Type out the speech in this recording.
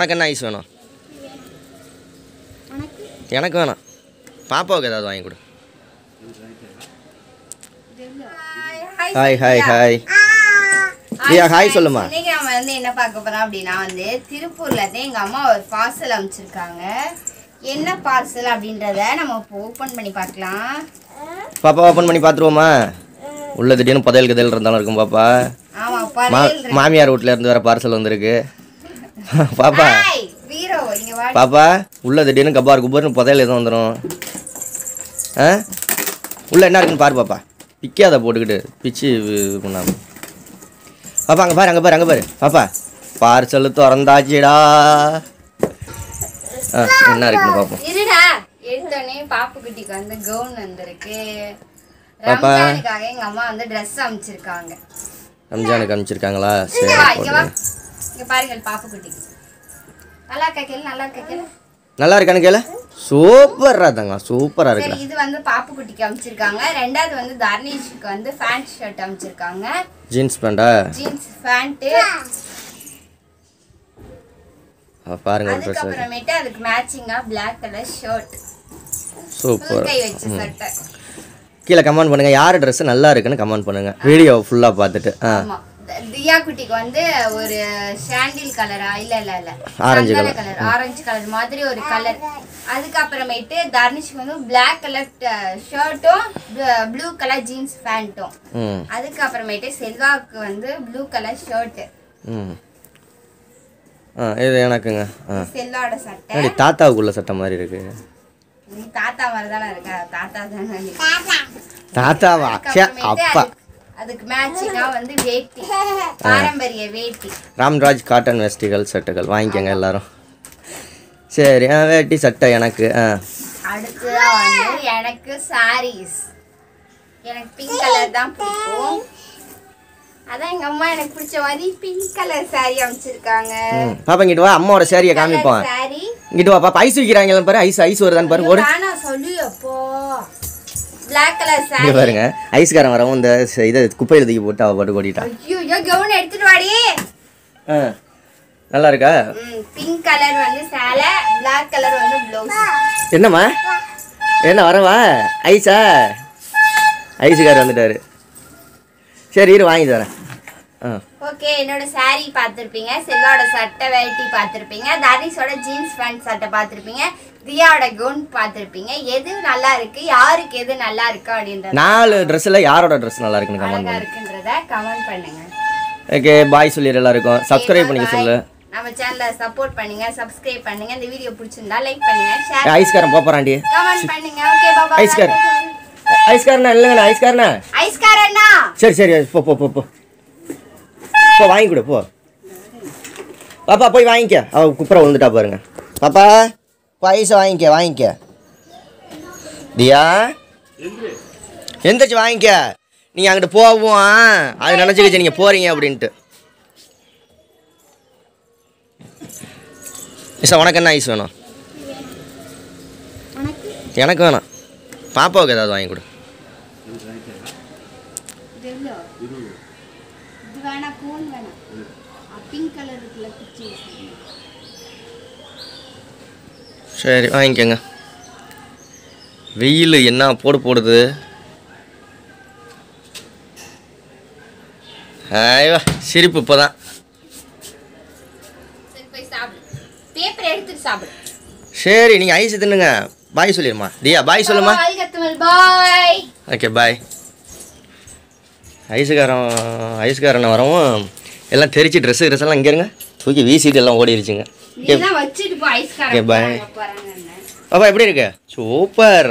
உனக்கு என்ன ஐஸ் வேணும்? எனக்கு வேணாம். பாப்பாவுக்கு ஏதாவது வாங்கி கொடு. ஹாய் ஹாய் ஹாய் ஹாய் சொல்லுமா. இன்னைக்கு நம்ம வந்து என்ன பார்க்க போறோம் அப்படின்னா வந்து திருப்பூர்ல இருந்து எங்க அம்மா ஒரு பார்சல் அமைச்சிருக்காங்க என்ன பார்சல் அப்படின்றத நம்ம ஓபன் பண்ணி பார்க்கலாம். பாப்பா ஓப்பன் பண்ணி பார்த்துருவோமா? உள்ள திடீர்னு புதையல் கதையில் இருந்தாலும் இருக்கும் பாப்பா. மாமியார் வீட்ல இருந்து வேற பார்சல் வந்திருக்கு. பாப்பா. பாப்பா உள்ள திடீர்னு கப்பார் குப்பர்னு புதையல் எதுவும் வந்துடும் ஆ? உள்ள என்ன இருக்குன்னு பாரு பாப்பா. பிக்காத போட்டுக்கிட்டு பிச்சு பண்ணாம. பாப்பா அங்கே பாரு அங்கே பாரு அங்கே பாரு. பாப்பா பார்சல் திறந்தாச்சுடா. ஆ என்ன இருக்குன்னு பார்ப்போம் எடுத்தோடனே பாப்பு குட்டிக்கு வந்து கவுன் வந்திருக்கு. பாப்பா. ரம்ஜானுக்காக எங்க அம்மா வந்து ட்ரெஸ் அமைச்சிருக்காங்க. ரம்ஜானுக்கு அனுப்பிச்சிருக்காங்களா சரி இங்க பாருங்கள் பாப்பு குட்டிக்கு நல்லா இருக்கா கேளு நல்லா இருக்கா கேளு. நல்லா இருக்கானு கேளு. சூப்பராக தாங்க சூப்பராக சரி இருக்குல்ல இது வந்து பாப்பு குட்டிக்கு அமைச்சிருக்காங்க. ரெண்டாவது வந்து தர்ணேஷுக்கு வந்து ஃபேண்ட் ஷர்ட் அமைச்சிருக்காங்க. ஜீன்ஸ் பேண்டா ஜீன்ஸ் பேண்ட்டு பாருங்க ட்ரெஸ் அதுக்கப்புறமேட்டு அதுக்கு மேட்சிங்கா Black கலர் ஷர்ட் சூப்பர் கை வச்ச சட்டை. கீழே கமெண்ட் பண்ணுங்க யார் Dress நல்லா இருக்குன்னு கமெண்ட் பண்ணுங்க. வீடியோ ஃபுல்லாக பார்த்துட்டு. ஆ. தியா குட்டிக்கு வந்து ஒரு சாண்டில் கலரா இல்ல இல்ல இல்ல. ஆரஞ்சு கலர் ஆரஞ்சு கலர் மாதிரி ஒரு கலர் அதுக்கப்புறமேட்டு தர்னிஷ்க்கு வந்து Black கலர் ஷர்ட்டும் ப்ளூ கலர் ஜீன்ஸ் பேண்ட்டும் அதுக்கப்புறமேட்டு செல்வாவுக்கு வந்து ப்ளூ கலர் ஷர்ட் இது எனக்குங்க. செல்வாவோட சட்டை. தாத்தாவுக்குள்ள சட்டை மாதிரி இருக்கு? தாத்தா மாதிரி தானே இருக்கா? தாத்தா தானே. தாத்தாவா? அப்பா. அதுக்கு- மேட்சிங்கா வந்து வேட்டி. பாரம்பரிய வேட்டி. ராம்ராஜ் காட்டன் வெஸ்டிகள் சட்டைகள். வாங்கிக்கோங்க எல்லாரும். சரி வேட்டி சட்டை எனக்கு ஆ. அடுத்ததான் வந்து எனக்கு சாரீஸ் எனக்கு பிங்க் கலர் தான் பிடிக்கும். அதான் எங்க அம்மா எனக்கு பிடிச்ச மாதிரி பிங்க் கலர் சாரி அமைச்சிருக்காங்க பாப்பா இங்கிட்டு வா. அம்மாவோட சேரியை காமிப்போம் இங்கிட்டு வா பாப்பா. ஐஸ் வைக்கிறாங்களா பாரு. ஐஸ் ஐஸ் வருதான்னு பாரு. ஒரு வேணாம் சொல்லு அப்போ பிளாக் கலர் இங்கே சாரி பாருங்க. ஐஸ்காரன் வரவும் இந்த இதை குப்பையில் தூக்கி போட்டு அவள் பாட்டு ஓடிட்டா. ஐயோ கவுன் எடுத்துட்டு வாடி. ஆ. நல்லா இருக்கா? பிங்க் கலர் வந்து சேலை பிளாக் கலர் வந்து ப்ளவுஸ் என்னம்மா? என்ன வரவா? ஐஸா? ஐஸுக்கார் வந்துட்டாரு. சரி இரு வாங்கி தரேன் ஆ. ஓகே என்னோட saree பார்த்துருப்பீங்க. செல்வாவோட சட்டை வேட்டி பார்த்துருப்பீங்க. தனிஷோட ஜீன்ஸ் பேண்ட் சட்டை பார்த்துருப்பீங்க. தியாவோட கவுன் பார்த்துருப்பீங்க. எது நல்லா இருக்கு? யாருக்கு எது நல்லா இருக்கு அப்படின்றது நாலு ட்ரெஸ்ஸில் யாரோட ட்ரெஸ் நல்லா இருக்குன்னு கமெண்ட் இருக்குன்றத கமெண்ட் பண்ணுங்க. ஓகே பாய் சொல்லிடு எல்லாருக்கும். சப்ஸ்கிரைப் பண்ணிக்க சொல்லு. நம்ம சேனலை சப்போர்ட் பண்ணுங்க சப்ஸ்கிரைப் பண்ணுங்க. இந்த வீடியோ பிடிச்சிருந்தா லைக் பண்ணுங்க ஷேர் ஐஸ்காரன் போப்பறாண்டி கமெண்ட் பண்ணுங்க. ஓகே பாபா ஐஸ்கார் ஐஸ்காரனா இல்லைங்கண்ணா ஐஸ்காரனா ஐஸ்கார் அண்ணா சரி சரி போ போ போ. போ வாங்கி கொடு போ. பாப்பா போய் வாங்கிக்க. அவ குப்புற விழுந்துட்டா பாருங்க. பாப்பா ஐஸை வாங்கிக்க வாங்கிக்க. தியா எந்திரிச்சு வாங்கிக்க. நீங்கள் அங்கிட்டு போவோம் அது நினச்சிக்கிச்சு நீங்கள் போகிறீங்க அப்படின்ட்டு. சார் உனக்கு என்ன ஐஸ் வேணும்? எனக்கு வேணாம். பாப்பாவுக்கு ஏதாவது வாங்கி கொடு. வேணா கூன் வேணாம் பிங்க் கலர் இருக்குல்ல பிச்சி சரி வாங்கிக்கோங்க. வெயில் என்ன போடு போடுது? ஐயோ சிரிப்பு இப்போ தான் சரி நீங்கள் ஐஸ் தின்னுங்க. பாய் சொல்லிடுமா. தியா பாய் சொல்லுமா. Bye okay bye. ஐஸுக்காரன் ஐஸுக்காரனை வரவும் எல்லாம் தெரிச்சு ட்ரெஸ்ஸு ட்ரெஸ் எல்லாம் இங்கே இருங்க. தூக்கி வீசிட்டு எல்லாம் ஓடிடுச்சுங்க நீ தான் வச்சுட்டு போ ஐஸ் Okay, bye. போறாங்க பாப்பா எப்படி இருக்கு? சூப்பர்.